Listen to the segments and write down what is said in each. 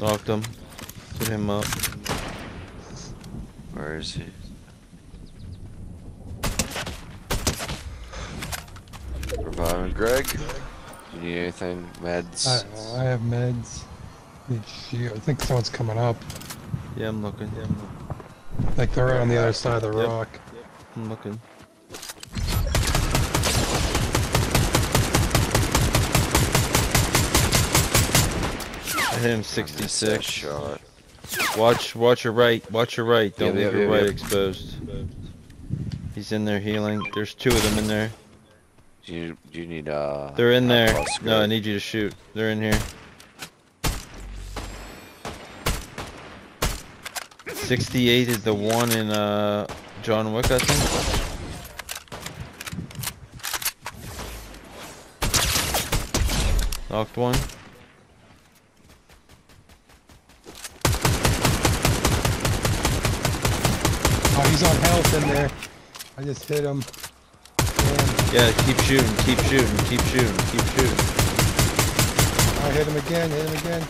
Knocked him. Put him up. Where is he? Reviving Greg. You need anything? Meds? I, I have meds. Need shield. I think someone's coming up. Yeah, I'm looking. Yeah, I'm looking. Like they're right on the other side of the Yep. rock. I'm looking. I hit him I missed that 66. shot. Watch, watch your right. Watch your right. Don't Yeah, leave yeah, your yeah, right exposed. He's in there healing. There's two of them in there. Do you, do you need uh? They're in there. No, I need you to shoot. They're in here. 68 is the one in uh John Wick, I think. Knocked one. Oh, he's on health in there. I just hit him. And Yeah, keep shooting, keep shooting, keep shooting, keep shooting. I hit him again, hit him again.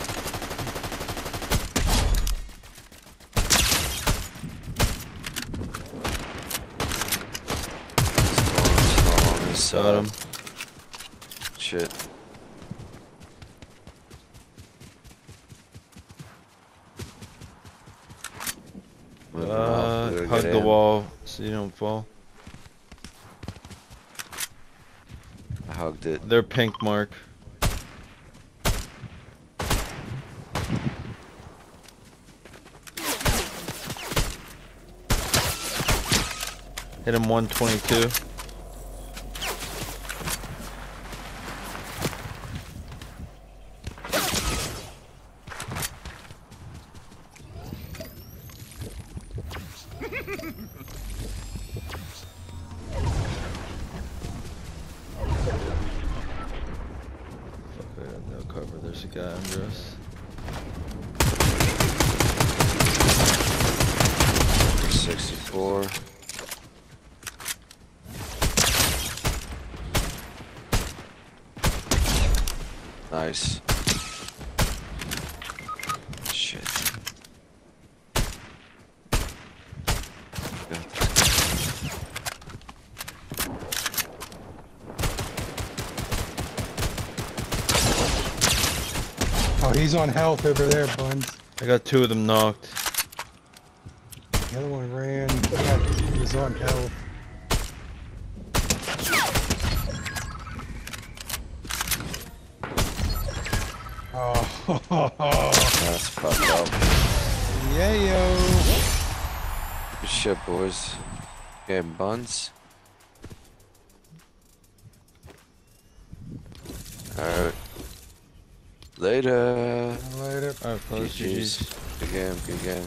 Storm's on his Got him. Shit. Uh, we hug the in. wall so you don't fall. I hugged it. They're pink mark. Hit him 122. There's a guy under us. Sixty-four. Nice. Shit. Oh, he's on health over there, Buns. I got two of them knocked. The other one ran. Yeah, he was on health. Oh, That's fucked up. yeah, yo. Good shit, boys. Getting buns. Alright. Later. Later. Alright, fellas, GG's. GG's. Good game, good game.